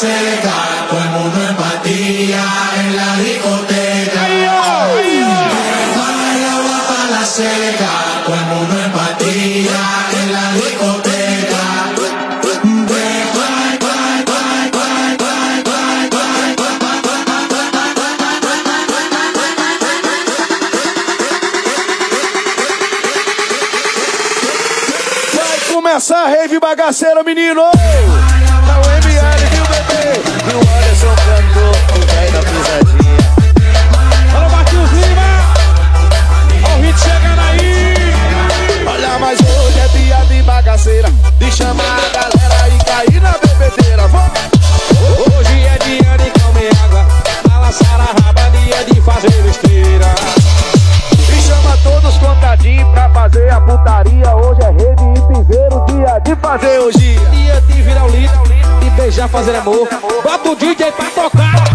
seca, todo el mundo empatía en la discoteca. Baila el agua para la seca, todo el mundo empatía en la discoteca. Vai começar a rave bagaceira, menino! fazer hoje. Ia te virar o líder e beijar fazer amor. Bota o DJ pra tocar.